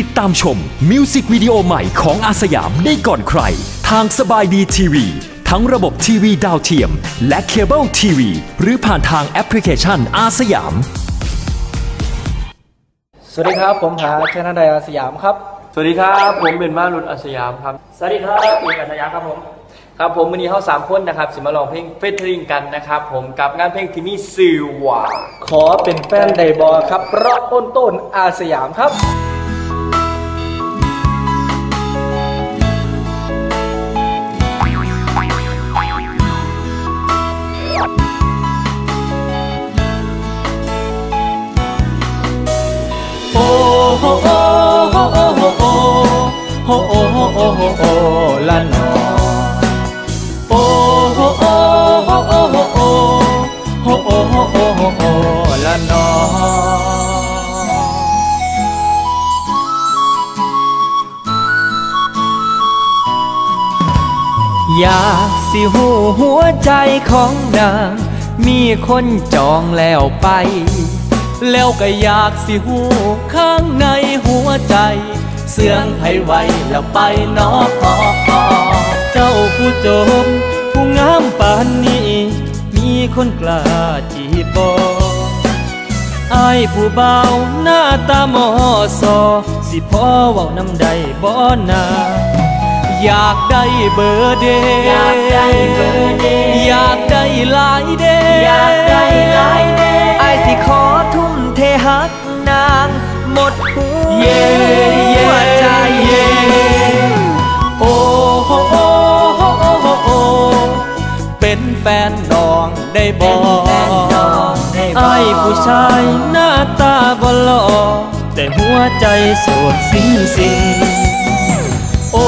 ติดตามชมมิวสิกวิดีโอใหม่ของอาร์สยามได้ก่อนใคร ทางสบายดีทีวี ทั้งระบบทีวีดาวเทียม และเคเบิลทีวีหรือผ่านทางแอปพลิเคชันอาร์สยาม สวัสดีครับ ผมหาชนะไดอาร์สยามครับ สวัสดีครับ ผมเป็นมารุดอาร์สยามครับ สวัสดีครับเอกอาร์สยามครับผมครับผมวันนี้เขาสามคนนะครับ สิมาร้องเพลง featuring กันนะครับ ผมกับงานเพลงที่มีชื่อว่าขอเป็นแฟนไดบอครับเพราะต้นต้นอาสยามครับ โหโอโหโอโหโอละนอโอ้โหโอโหโอโหโอโหโอโหโอโหโอละนออยากสิหูหัวใจของนาง มีคนจองแล้วไป แล้วก็อยากสิหูข้างในหัว ใจเสื่องไผไวแล้วไปนอกเจ้าผู้จม ผู้งามปานนี้ มีคนกล้าจีบออายผู้เบาหน้าตาหมอซอสิพ่อเว้าน้ำใดบ่นาอยากได้เบอร์เดอยากได้เบอร์เดอยากได้หลายเดอยากได้หลายเดไอายสิขอทุ่มเทหักนางหมดหัว แฟนดองได้บอกไอ้ผู้ชายหน้าตาบ่หล่อแต่หัวใจโสดสิ้นสิ้นโอ้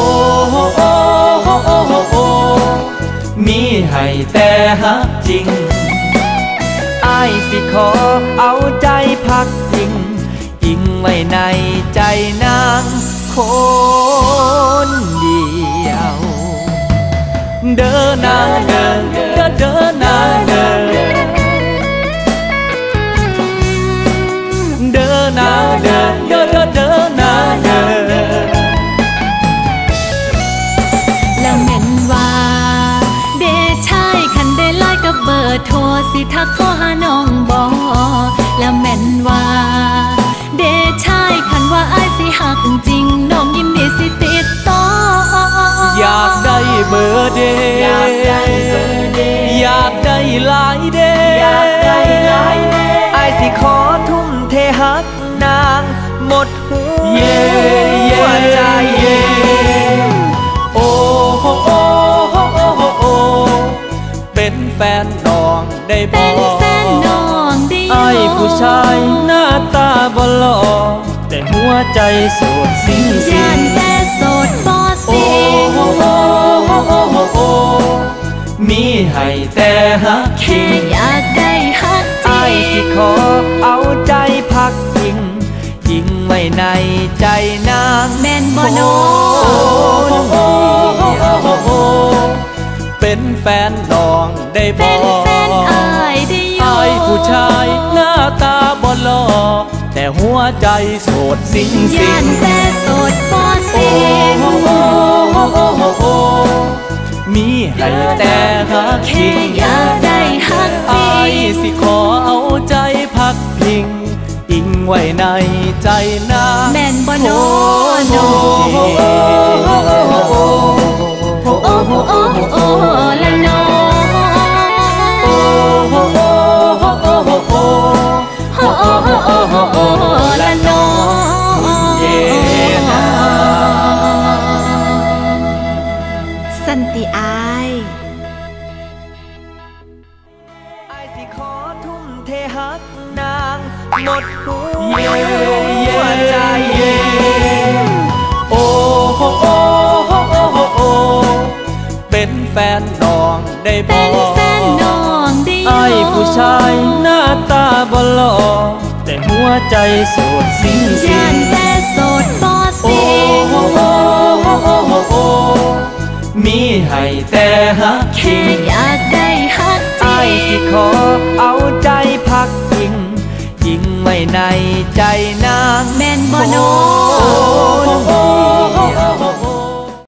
โหโอ้โหโอ้โหโอ้มีให้แต่ฮักจริงไอายสิขอเอาใจพักพิงอิงไว้ในใจนางคนเดียว เดินนางเดิน บอร์เดย์อยากได้เบอร์เดย์อยากได้หลายเดย์อยากได้หลายเดย์ไอายสิขอทุ่มเทหักนางหมดหัวใจเย่โอ้โหโอ้โหโอ้โหโอ้เป็นแฟนน้องได้บเป็อนแฟนน้องดีไอายผู้ชายหน้าตาบ่หล่อแต่หัวใจโสดสิ้นสิ้ย่าน ให้แต่ฮักแค่อยากได้ฮักจไอ้ริสิงขอเอาใจพักพิงยิงไว้ในใจนางแม่นบ่โอ้น้อโหโอ้โหโอ้โหโอ้เป็นแฟนน้องได้บเป็อนแฟนอายได้อยู่ไอ้ผู้ชายหน้าตาบ่หล่อแต่หัวใจโสดสิ้นย่าสิ้นนแต่โสดบอสิโอ้โหโอ้โหโอ้โหโอ้มีให้แต่ฮัก แค่พิงอยากได้ฮักจไอ้ริงสิขอเอาใจพักพิงอิงไว้ในใจนางแม่นบ่น้อน้อโอ้โหโอ้โหโอ้โหโอ้โอ้โอ้โอ้ กนางหมดหัวใจโอ้โหโอ้โหโอ้โหโอ้เป็นแฟนน้องได้บเป็อนแฟนน้องได้ไอผู้ชายหน้าตาบลอแต่หัวใจโสดสิ้นสิ้นแต่โสดบอสิโหโอ้โหโอ้โหโอ้มีให้แต่ฮักแค่พิงอยากได้ฮักจไอ้ริสิขอเอาใจพัก ทิ้งไว้ในใจนางแม่นบ่โน